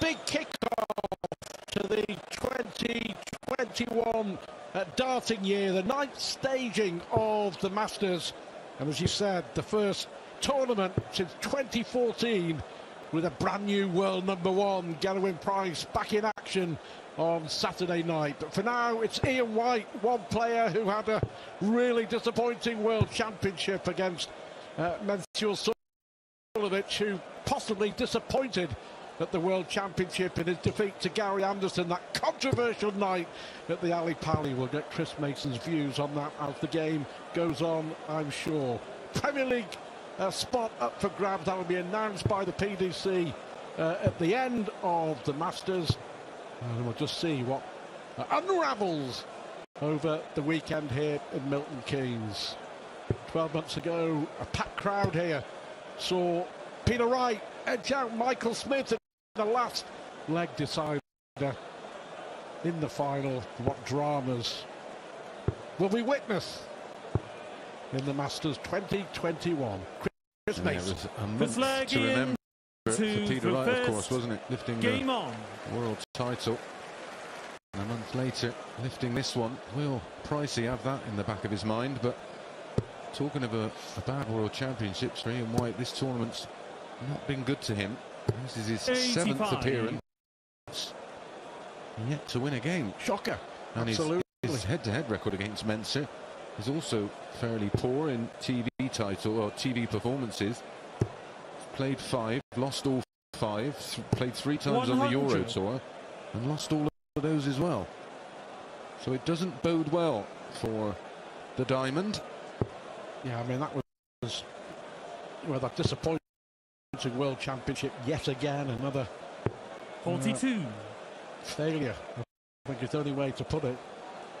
big kick-off to the 2021 uh, darting year, the ninth staging of the Masters. And as you said, the first tournament since 2014 with a brand new world number one, Gerwyn Price, back in action on Saturday night. But for now, it's Ian White, one player who had a really disappointing World Championship against uh, Mensur Suljovic, who possibly disappointed at the World Championship in his defeat to Gary Anderson, that controversial night at the Ali Pali. We'll get Chris Mason's views on that as the game goes on, I'm sure. Premier League uh, spot up for grabs. That will be announced by the PDC uh, at the end of the Masters. And we'll just see what unravels over the weekend here in Milton Keynes. 12 months ago, a packed crowd here saw Peter Wright edge out Michael Smith the last leg decider in the final. What dramas will we witness in the Masters 2021? Chris Yeah, it was a This month leg to in remember for Peter the Wright, of course, wasn't it? Lifting Game the on. world title. And a month later, lifting this one. Will Pricey have that in the back of his mind? But talking of a, a bad world championships for Ian White, this tournament's not been good to him. This is his seventh 85. appearance. Yet to win a game. Shocker. And his- Absolutely. his head-to-head record against Mensur is also fairly poor in TV title or TV performances. Played five, lost all five, th- played three times on the Euro Tour, and lost all of those as well. So it doesn't bode well for the Diamond. Yeah, I mean, that was, well, that disappointing World Championship yet again. Another 42. failure. I think it's the only way to put it.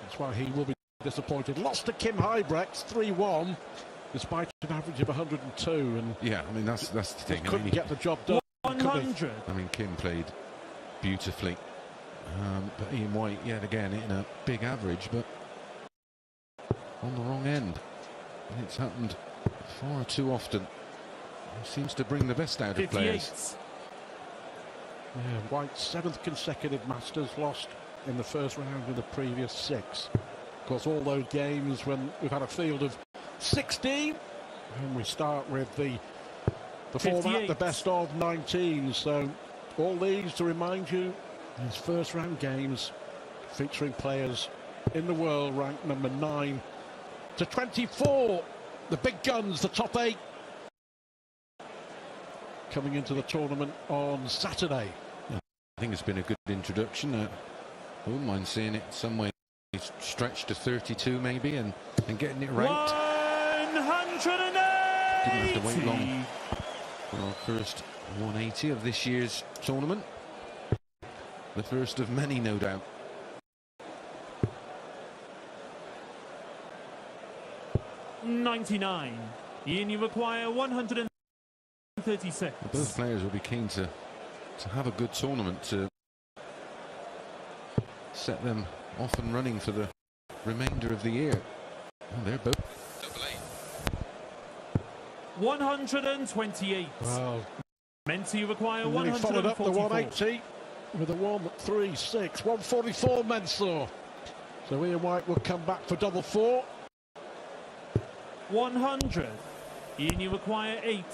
That's why he will be disappointed. Lost to Kim Huybrechts 3 1, despite an average of 102, and Yeah, I mean that's that's the thing. I couldn't mean, get the job done. 100. I mean Kim played beautifully, um, but Ian White yet again in a big average, but on the wrong end. And it's happened far too often. He seems to bring the best out of players. 58. Yeah, White's seventh consecutive Masters lost in the first round of the previous six. Of course, all those games when we've had a field of 16, and we start with the before that 58. the best of 19. So all these to remind you, these first round games featuring players in the world ranked number nine to 24. The big guns, the top eight, coming into the tournament on Saturday. I think it's been a good introduction. Uh, I wouldn't mind seeing it somewhere stretched to 32 maybe and, and getting it ranked. 180. Didn't have to wait long. for our first 180 of this year's tournament. The first of many, no doubt. Ninety-nine. Ian, you require 136. Both players will be keen to, to have a good tournament to set them off and running for the remainder of the year. Oh, they're both. 128. Wow. Meant to require And then he followed up the 144. 180 with a 136, 144 Mensur. So Ian White will come back for double four. 100. Ian, you require 8.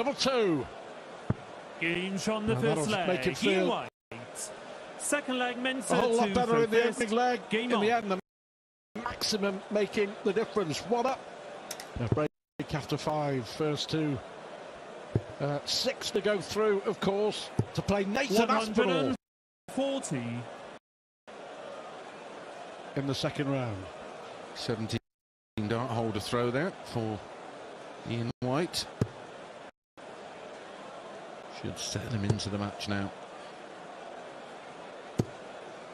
Double two. Game shot the Now first that'll make leg. it feel- Ian White. Second leg, Mensur A whole lot better for in the first. opening leg. Game in on. the end, the maximum making the difference. One up. A break after five. First two. Uh, six to go through, of course, to play Nathan Aspinall 40 in the second round. 17 dart hole to throw there for Ian White. Should settle him into the match now.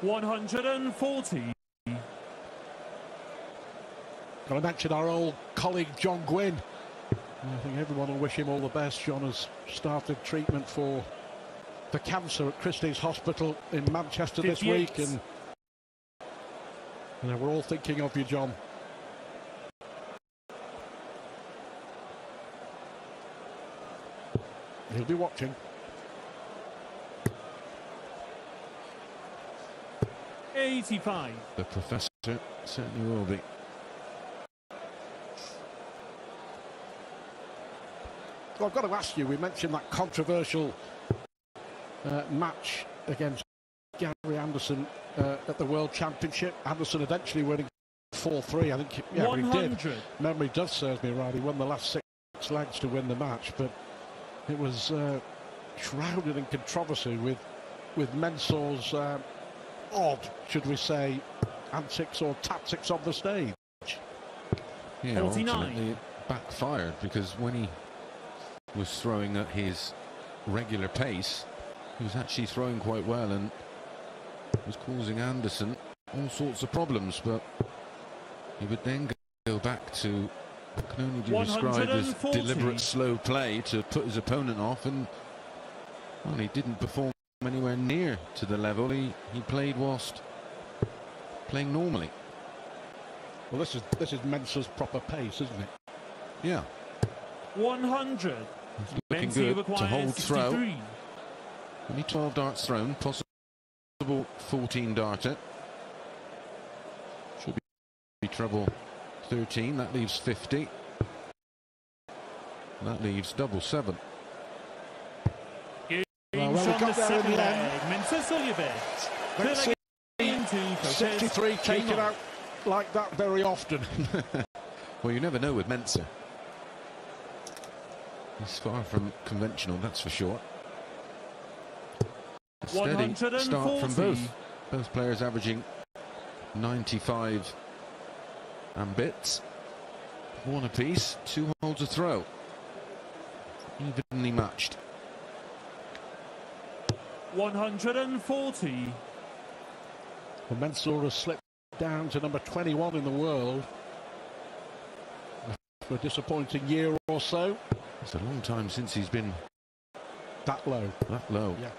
140. Got to mention our old colleague John Gwynne. I think everyone will wish him all the best. John has started treatment for the cancer at Christie's Hospital in Manchester this week, and you know, we're all thinking of you, John. He'll be watching. Eighty-five. The professor certainly will be. Well, I've got to ask you, we mentioned that controversial uh, match against Gary Anderson uh, at the World Championship. Anderson eventually winning 4-3, I think. Yeah, One he did. Memory does serve me right. He won the last six legs to win the match, but it was uh, shrouded in controversy with with Mensur's uh, odd, should we say, antics or tactics on the stage. Yeah, 49. ultimately it backfired because when he was throwing at his regular pace, he was actually throwing quite well and was causing Anderson all sorts of problems. But he would then go back to what can only be described as deliberate slow play to put his opponent off, and well, he didn't perform anywhere near to the level he, he played whilst playing normally. Well, this is this is Mensur's proper pace, isn't it? Yeah, One hundred. looking Menzies good to requires hold throw. Only 12 darts thrown, possible 14 darter. Should be, be treble 13, that leaves 50. That leaves double seven. Well, well, we got the there in the end. Let's see leg into Cortez 63 taken Cayman. out like that very often. Well, you never know with Mensur. He's far from conventional, that's for sure. A Steady start from both. Both players averaging 95 and bits. One apiece, two holds a throw. Evenly matched. 140. Well, Mensur has slipped down to number 21 in the world for a disappointing year or so. It's a long time since he's been That low. that low. Yeah.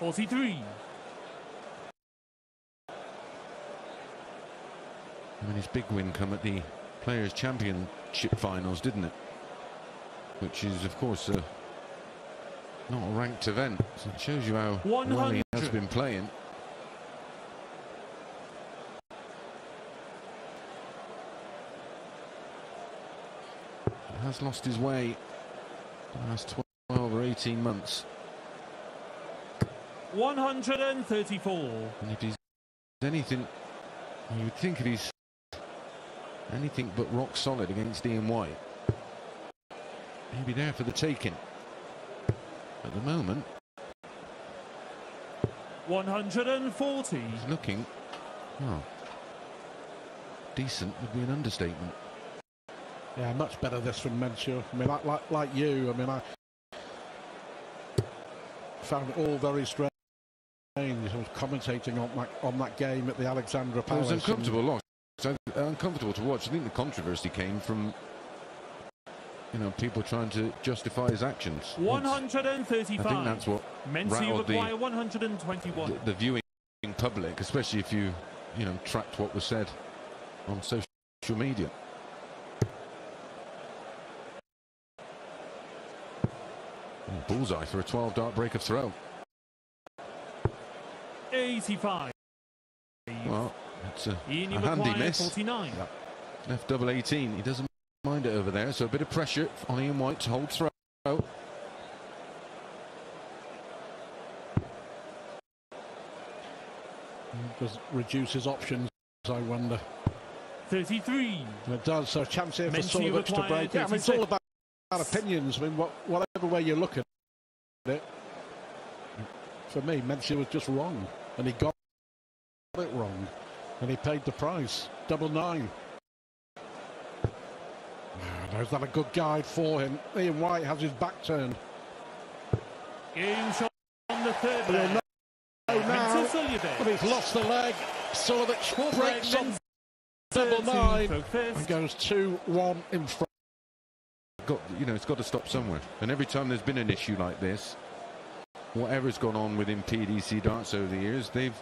43. I mean, his big win come at the Players' Championship finals, didn't it? Which is, of course, a, not a ranked event. So it shows you how well he has been playing. Has lost his way the last 12 or 18 months. 134. And if he's anything, you would think if he's anything but rock solid against Ian White, he'd be there for the taking. At the moment, 140. he's looking, well, decent would be an understatement. Yeah, much better this from Mensur. I mean, like, like, like you, I mean, I found it all very strange. I was commentating on that, on that game at the Alexandra Palace. It Palace. was and- uncomfortable loss. So uh, uncomfortable to watch. I think the controversy came from, you know, people trying to justify his actions. 135. I think that's what Menzi rattled the- require 121. the, the viewing public, especially if you, you know, tracked what was said on social media. Oh, Bullseye for a 12 dart break of throw. 85. Well, Uh, it's a, a handy miss. 49. Left double 18. He doesn't mind it over there, so a bit of pressure on Ian White to hold throw. Does reduce his options, I wonder. 33. It does, so a chance here for Mensur Suljovic to break. Yeah, I mean, it's all about, about opinions. I mean, what, whatever way you look at it, for me, Mensur was just wrong, and he got it wrong, and he paid the price, double nine. Ah, Is that a good guide for him? Ian White has his back turned. Game on the third We'll leg. know now, but he's lost the leg. Suljovic Fourth breaks leg, up Mensur double to nine throw and goes 2-1 in front. Got, you know, it's got to stop somewhere. And every time there's been an issue like this, whatever's gone on within PDC darts over the years, they've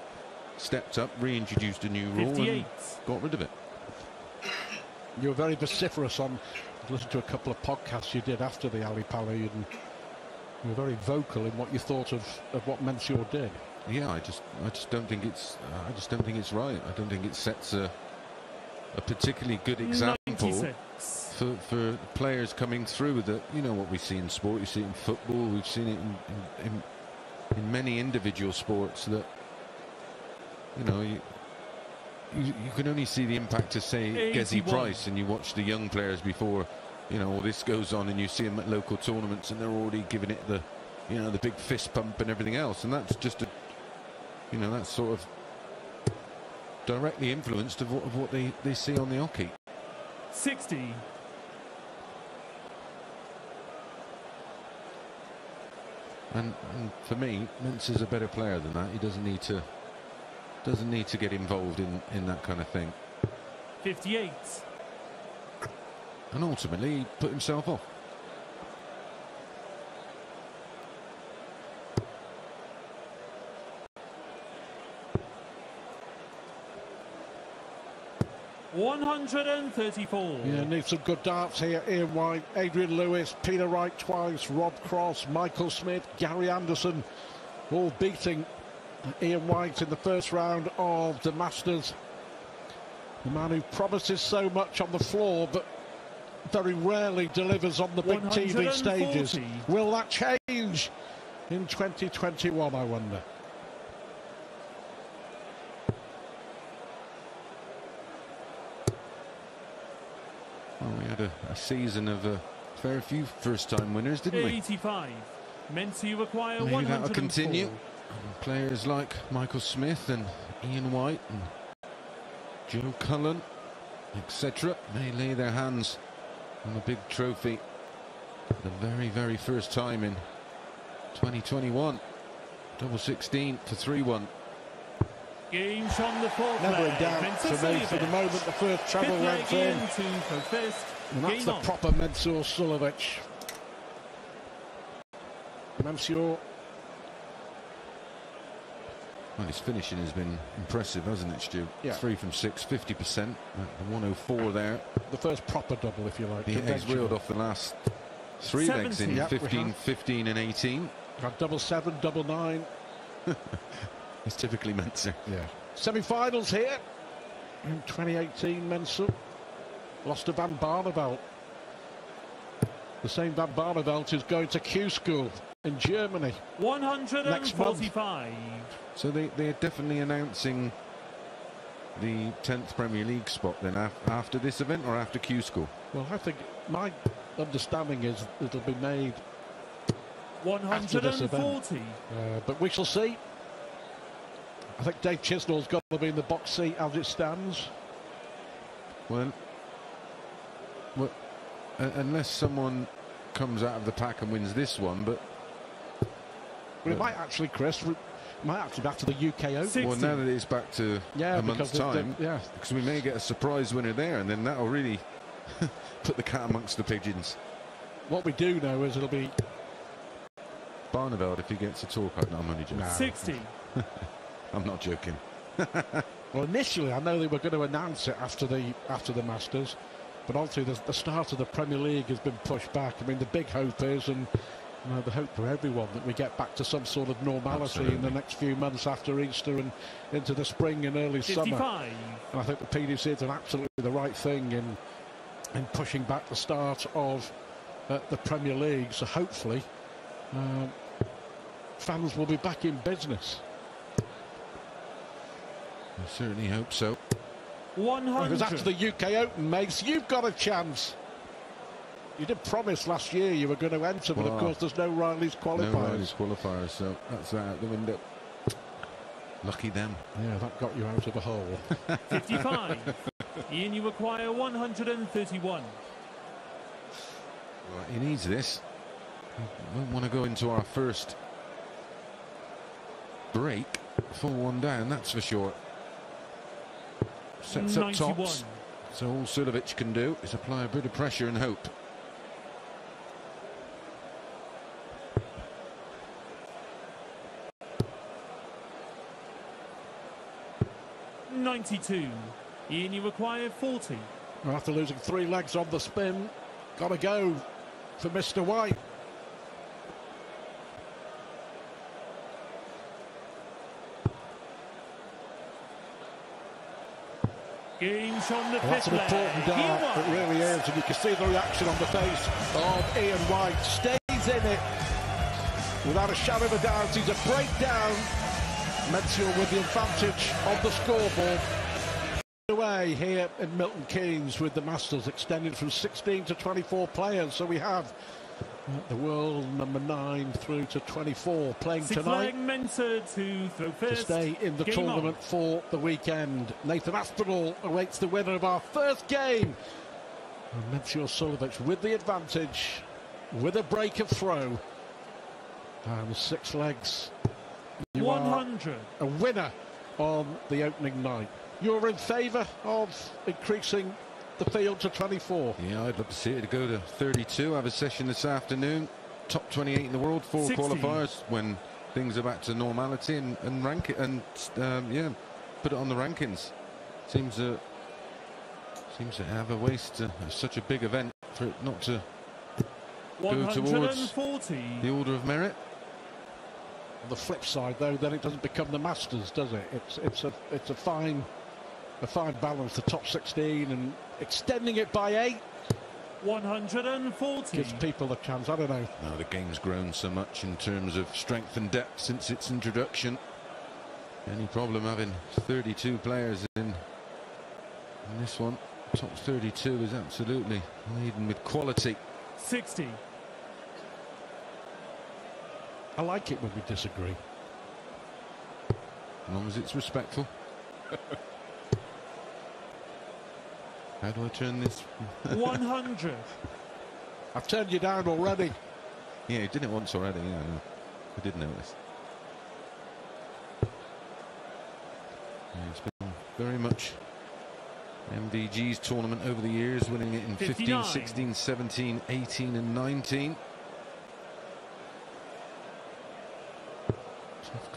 stepped up, reintroduced a new rule, 58. and got rid of it. You were very vociferous on. I listened to a couple of podcasts you did after the Ali Pali, and you were very vocal in what you thought of, of what Mensur did. Yeah, I just I just don't think it's uh, I just don't think it's right. I don't think it sets a a particularly good example 96. for, for players coming through that you know what we see in sport, you see it in football, we've seen it in in, in, in many individual sports that you know you, you you can only see the impact of say Gerwyn Price and you watch the young players before you know all this goes on and you see them at local tournaments and they're already giving it the you know the big fist pump and everything else and that's just a you know that's sort of directly influenced of what, of what they, they see on the oche. 60. And, and for me, Mintz is a better player than that. He doesn't need to doesn't need to get involved in, in that kind of thing. 58. And ultimately, he put himself off. One hundred and thirty-four. Yeah, need some good darts here. Ian White, Adrian Lewis, Peter Wright twice, Rob Cross, Michael Smith, Gary Anderson, all beating Ian White in the first round of the Masters. The man who promises so much on the floor, but very rarely delivers on the big TV stages. Will that change in 2021, I wonder? Well, we had a, a season of uh, a fair few first-time winners, didn't we? 85. Mensur require Maybe that'll continue. And players like Michael Smith and Ian White and Joe Cullen, etc., may lay their hands on the big trophy for the very, very first time in 2021. Double 16 to 3 1. Game on the fourth Never in doubt Mensur for me for the moment the first treble went leg in. in for fist. And that's Game the on. proper Mensur Suljovic. Mensur, Well, his finishing has been impressive, hasn't it, Stu? Yeah. Three from six, 50%. Uh, the 104 there. the first proper double, if you like. He, he's conventional. reeled off the last three legs in Yep, 15, uh-huh. 15 and 18. Got double seven, double nine. It's typically Mensur. Yeah. Semi-finals here in 2018. Mensur lost to Van Barneveld. The same Van Barneveld is going to Q School in Germany. 145. So they, they're definitely announcing the 10th Premier League spot then af- after this event or after Q School? Well, I think my understanding is it'll be made, After this event. 140. uh, but we shall see. I think Dave Chisnall's got to be in the box seat as it stands. Well, well uh, unless someone comes out of the pack and wins this one, but But it might actually, Chris, we might actually back to the UK Open. Six- well, now that it's back to Yeah, a month's the- the- time, yeah, because we may get a surprise winner there, and then that'll really put the cat amongst the pigeons. what we do know is it'll be Barneveld, if he gets a talk, I'm I'm only joking. Nah. 60. I'm not joking. Well, initially, I know they were going to announce it after the after the Masters, but obviously the, the start of the Premier League has been pushed back. I mean, the big hope is, and know, the hope for everyone that we get back to some sort of normality in the next few months after Easter and into the spring and early summer. 55. And I think the PDC done absolutely the right thing in in pushing back the start of uh, the Premier League. So hopefully, um, fans will be back in business. I certainly hope so. Because after the UK Open, mates, you've got a chance. You did promise last year you were going to enter, but of course there's no Riley's No qualifiers. Riley's qualifiers, so that's out the window. Lucky them. yeah, that got you out of the hole. 55. Ian, you require 131. Well, he needs this. We won't want to go into our first break. 4 1 down, that's for sure. Sets up tops. So all Suljovic can do is apply a bit of pressure and hope. Ninety-two. Ian, you require 40. Well, after losing three legs on the spin, got to go for Mr. White. Games on the Well, that's an important dart. It really is, and you can see the reaction on the face of Ian White. Stays in it without a shadow of a doubt. He's a breakdown. Menziel with the advantage on the scoreboard. Away here in Milton Keynes with the Masters extended from 16 to 24 players. So we have the world number nine through to 24 playing Sixth tonight Mensur to throw first. to stay in the Game on. tournament for the weekend. Nathan Aspinall awaits the winner of our first game. And Suljovic with the advantage, with a break of throw. And six legs. You 100. a winner on the opening night. You're in favour of increasing the field to 24. Yeah, I'd love to see it go to 32. I Have a session this afternoon. Top 28 in the world, four 60. qualifiers when things are back to normality and, and rank it and um, yeah, put it on the rankings. Seems uh, seems to have a waste. Uh, such a big event for it not to Go towards the order of merit. On the flip side, though, then it doesn't become the Masters, does it? It's it's a it's a fine a fine balance. The top 16 and extending it by eight 140. gives people a chance. I don't know. Now the game's grown so much in terms of strength and depth since its introduction. Any problem having 32 players in, in this one? Top 32 is absolutely laden with quality. 60. I like it when we disagree. As long as it's respectful. How do I turn this? 100. I've turned you down already. Yeah, you did it once already. Yeah, I did notice. Yeah, it's been very much MVG's tournament over the years, winning it in 15, 16, 17, 18, and 19.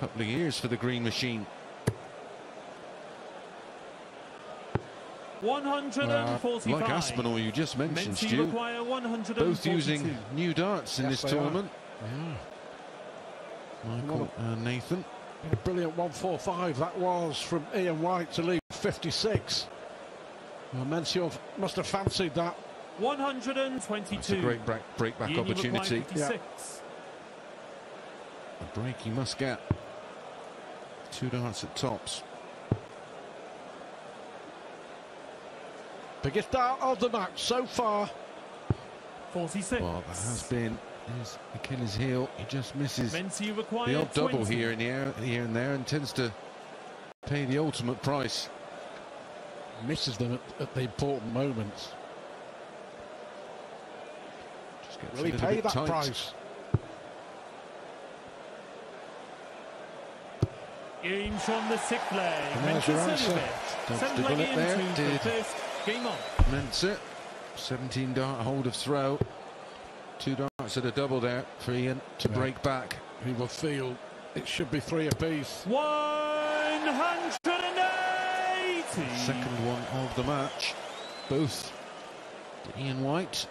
Couple of years for the Green Machine. 145. Like Aspinall, you just mentioned, Menzi Stu, require 142. both using new darts in Yes, this tournament. Yeah. Michael and Nathan. A brilliant 145 that was from Ian White to leave 56. Well, Mensur must have fancied that. 122. That's a great break, break back Ian, opportunity. 56. A break he must get. Two darts at tops. Biggest dart of the match so far. 46. Well, that has been his Achilles heel. He just misses Menzi require the odd double 20. here in the air, here and there, and tends to pay the ultimate price. Misses them at, at the important moments. Just gets Will he pay that tight. price? Games on the sixth leg. And there's your answer. Suljovic. Dodged the bullet there, to the did. first. Game on. Mensur, 17 dart hold of throw. Two darts at a double there for Ian to Yeah. break back. He will feel it should be three apiece. 180. Second one of the match. Both to Ian White.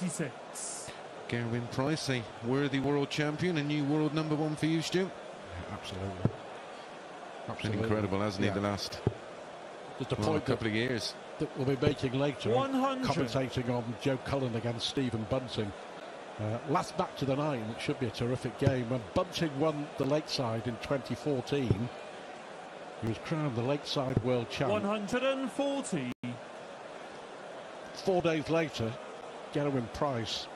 Ninety-six. Gerwyn Price, a worthy world champion, a new world number one for you, Stu. Absolutely. Been Absolutely. incredible, hasn't Yeah. he, the last Just a well, point that, couple of years. that we'll be making later. 100. Commentating on Joe Cullen against Stephen Bunting. Uh, last match of the night, and it should be a terrific game. When Bunting won the Lakeside in 2014, he was crowned the Lakeside World Champion. 140. Four days later, Gerwyn Price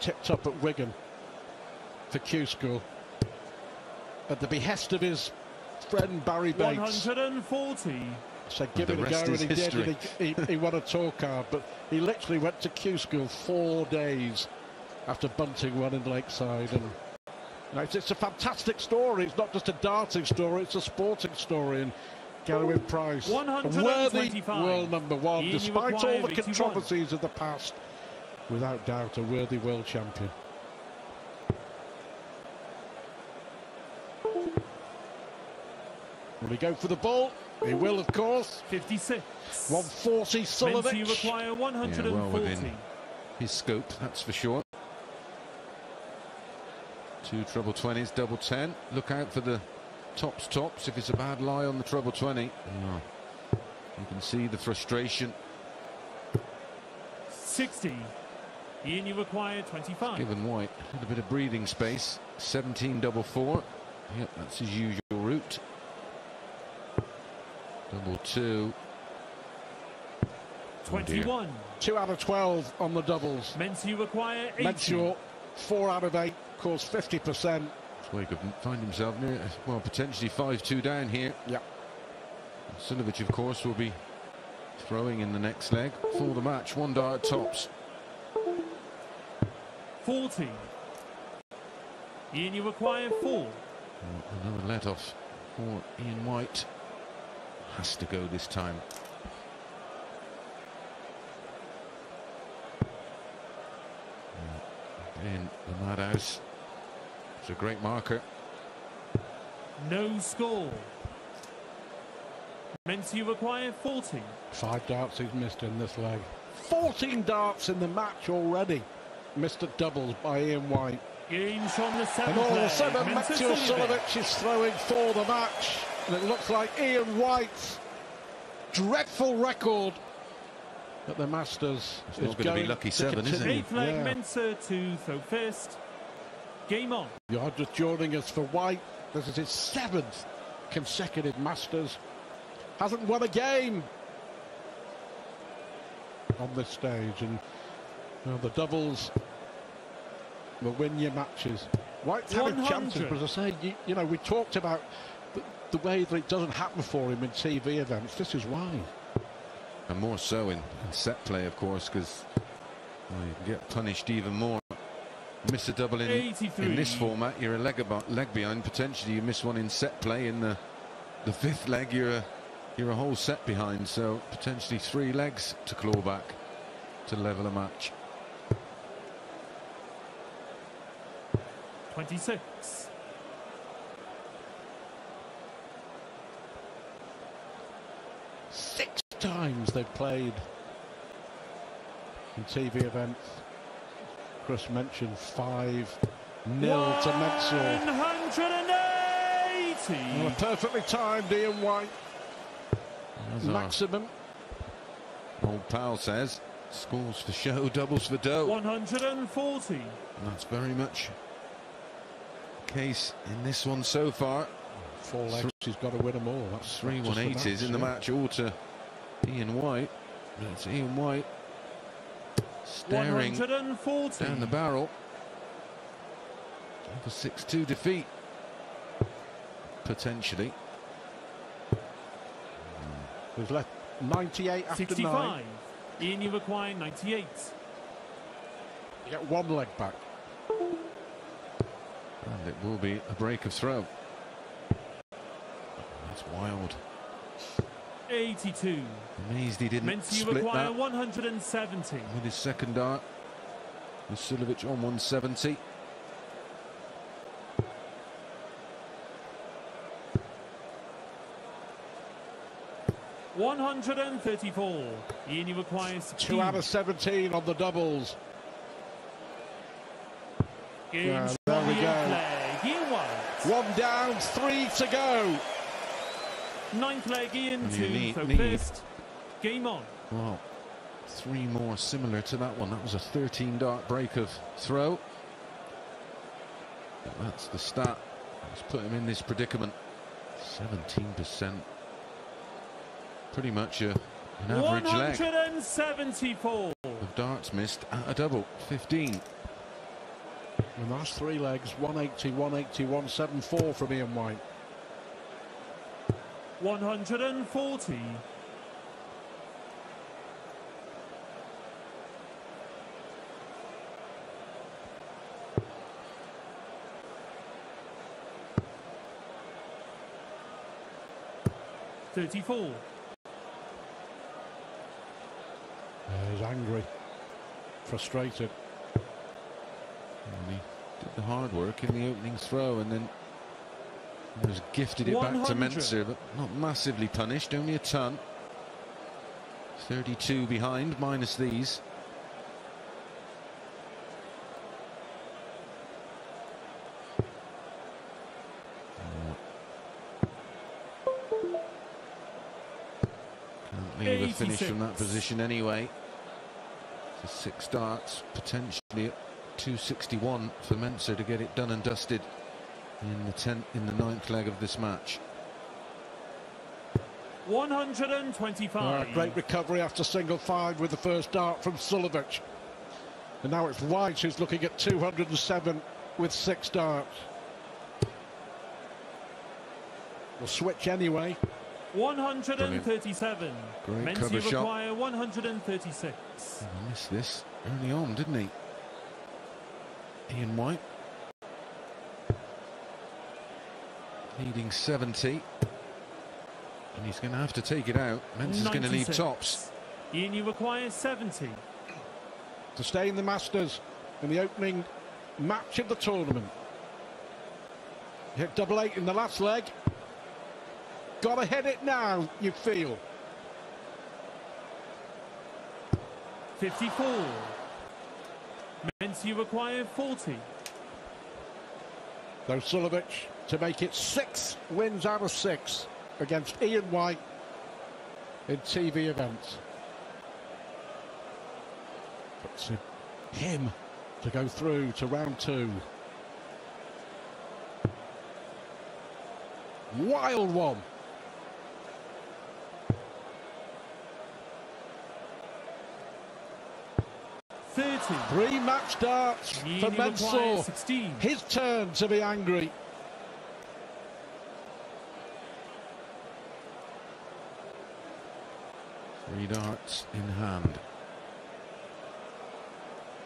tipped up at Wigan for Q School at the behest of his friend Barrie Bates. 140. Said give And it a go, and is he did. And he, he, he won a tour card, but he literally went to Q School four days after Bunting won in Lakeside. And you know, it's, it's a fantastic story. It's not just a darting story; it's a sporting story. And Gerwyn Price, worthy world number one, despite all the controversies of the past without doubt a worthy world champion. Will he go for the ball? He will, of course. 56. 140 Suljovic. You require 140. Yeah, well within his scope, that's for sure. Two treble 20s, double 10. Look out for the tops, tops. If it's a bad lie on the treble 20, oh, you can see the frustration. 60. Ian, you require 25. given White. A little bit of breathing space. 17 double four. Yep, that's his usual route. Double two. Oh 21. Two out of 12 on the doubles. Meant you require 80. Mensur, four out of eight, scores 50%. So he could find himself near, well, potentially 5-2 down here. Yep. Suljovic, of course, will be throwing in the next leg for the match. One dart tops. 40. Ian, you require 4. Oh, Another let off for Ian White. Has to go this time. Yeah. In the madhouse. It's a great marker. No score. Meant you require 40. Five darts he's missed in this leg. 14 darts in the match already. Missed at doubles by Ian White. Game on the And seventh all of a leg. sudden, Matthew Suljovic. Sulovic is throwing for the match. And it looks like Ian White's dreadful record at the Masters It's is not gonna be lucky to seven, is it? continue. Eighth leg, Yeah. Mensur to throw first. Game on. You're just joining us for White. This is his seventh consecutive Masters. Hasn't won a game on this stage. And you know, the doubles will win your matches. White's having 100. chances, but as I say, you, you know, we talked about the, the way that it doesn't happen for him in TV events. This is why. And more so in, in set play, of course, because well, you can get punished even more. Miss a double in, 83. in this format, you're a leg, abo- leg behind. Potentially, you miss one in set play. In the the fifth leg, you're a you're a whole set behind. So potentially three legs to claw back to level a match. 26. Six times they've played in TV events. Chris mentioned five nil to Mensur. 180. Well, perfectly timed Ian White As maximum. old pal says, scores for show, doubles for dough. 140. And that's very much the case in this one so far. Four legs, he's got to win them all. That's Three that's just 180s in the match, all to Ian White. It's Ian White staring 140. down the barrel of a 6-2 defeat. Potentially. Hmm. He's left 98 after 65. nine. Ian, you require 98. You get one leg back. And it will be a break of throw. That's wild. 82. Amazed he didn't Meant you split require that 170. with his second dart. With Suljovic on 170. One hundred and thirty-four. Ian, requires require 16. Two out of 17 on the doubles. Game Yeah, we go. Flag. Ian White. One down, three to go. Ninth leg Ian And you to need- throw need- first. Game on. Well, three more similar to that one. That was a 13 dart break of throw. But that's the stat. Let's put him in this predicament. 17%. Pretty much a, an average leg 174. of darts missed at a double. 15. And that's three legs, 180, 180, 174 from Ian White. 140. Thirty-four. He's angry, frustrated. And he did the hard work in the opening throw and then was gifted it back to 100. Mensur, but not massively punished, only a ton. 32 behind, minus these. Can't leave a finish from that position anyway. So six starts, potentially 261 for Mensur to get it done and dusted in the tenth, in the ninth leg of this match. 125. Uh, great recovery after single five with the first dart from Suljovic. And now it's White who's looking at 207 with six darts. We'll switch anyway. 137. Great Menzi cover shot. require 136. He missed this early on, didn't he? Ian White. Leading 70. And he's going to have to take it out. Mensur's going to leave 96. tops. Ian, you require 70. to stay in the Masters in the opening match of the tournament. Hit double eight in the last leg. Got to hit it now, you feel. 54. You require 40. Though Suljovic to make it six wins out of six against Ian White in TV events. But to him to go through to round two. Wild one. Three match darts for Ian, Mensur. His turn to be angry. Three darts in hand.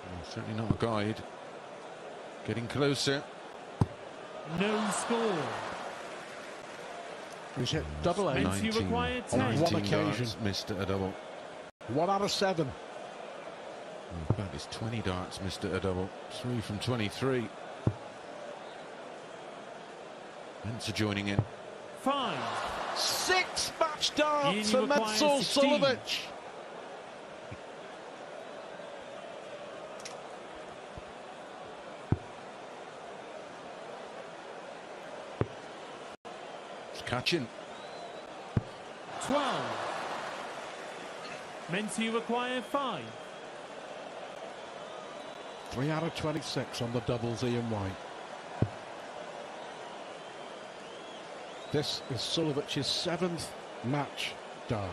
Well, certainly not a guide. Getting closer. No score. He's hit double eight. Menzi 19, require 10. On one occasion. darts missed at a double. One out of seven. Oh, in fact, it's 20 darts missed at a double. Three from 23. Mensur joining in. Five. Six match darts for require Mensur 16. Suljovic. It's catching. 12. Menzi you require 5. Three out of 26 on the doubles, Ian White. This is Suljovic's seventh match dart.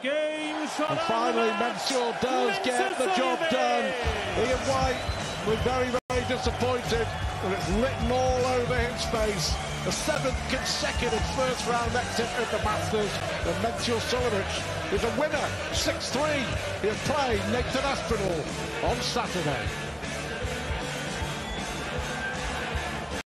Game. And finally. Mensur does get the job done. Ian White was very, very disappointed, and it's written all over his face. The seventh consecutive first round exit at the Masters, and Mensur Suljovic is a winner, 6-3. He'll play Nathan Aspinall on Saturday.